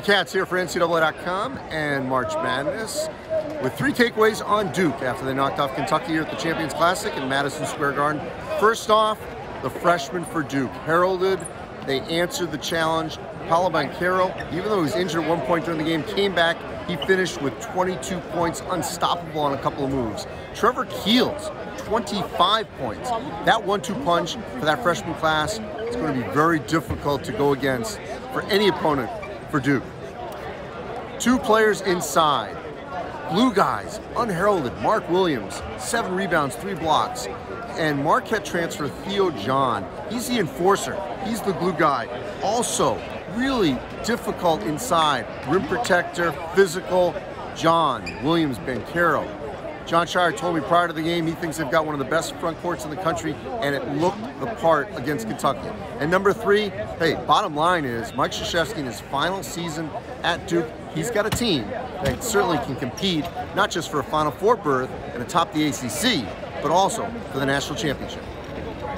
Katz here for NCAA.com and March Madness with three takeaways on Duke after they knocked off Kentucky here at the Champions Classic in Madison Square Garden. First off, the freshman for Duke, heralded. They answered the challenge. Paolo Banchero, even though he was injured at one point during the game, came back. He finished with 22 points, unstoppable on a couple of moves. Trevor Keels, 25 points. That one-two punch for that freshman class is going to be very difficult to go against for any opponent for Duke. Two players inside. Blue guys, unheralded, Mark Williams, seven rebounds, three blocks. And Marquette transfer Theo John. He's the enforcer. He's the glue guy. Also, really difficult inside. Rim protector, physical. John, Williams, Banchero. Jon Scheyer told me prior to the game he thinks they've got one of the best front courts in the country, and it looked the part against Kentucky. And number three, hey, bottom line is Mike Krzyzewski in his final season at Duke, he's got a team that certainly can compete not just for a Final Four berth and atop the ACC, but also for the national championship.